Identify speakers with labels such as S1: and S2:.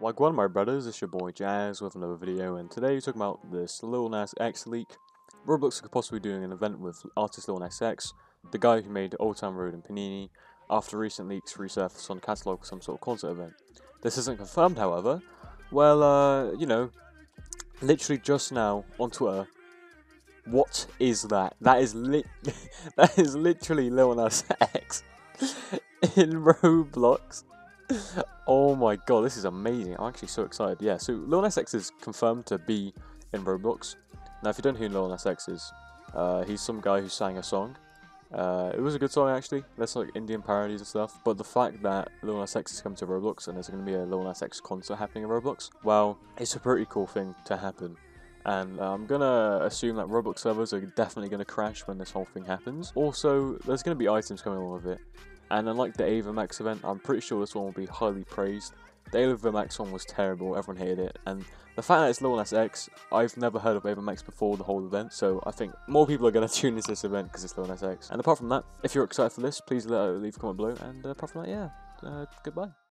S1: Wagwan my brothers, it's your boy Jazz with another video and today we're talking about this Lil Nas X leak. Roblox could possibly be doing an event with artist Lil Nas X, the guy who made Old Town Road and Panini, after recent leaks resurfaced on catalogue for some sort of concert event. This isn't confirmed however, well uh, you know, literally just now on Twitter, what is that? That is lit that is literally Lil Nas X in Roblox oh my god, this is amazing. I'm actually so excited. Yeah, so Lil Nas X is confirmed to be in Roblox. Now, if you don't know who Lil Nas X is, uh, he's some guy who sang a song. Uh, it was a good song actually. That's like Indian parodies and stuff. But the fact that Lil Nas X is coming to Roblox and there's going to be a Lil Nas X concert happening in Roblox, well, it's a pretty cool thing to happen. And uh, I'm gonna assume that Roblox servers are definitely gonna crash when this whole thing happens. Also, there's gonna be items coming along with it. And unlike the Ava Max event, I'm pretty sure this one will be highly praised. The Ava Max one was terrible, everyone hated it, and the fact that it's Lil Nas X, I've never heard of Ava Max before the whole event, so I think more people are going to tune into this event because it's Lil Nas X. And apart from that, if you're excited for this, please leave a comment below, and uh, apart from that, yeah, uh, goodbye.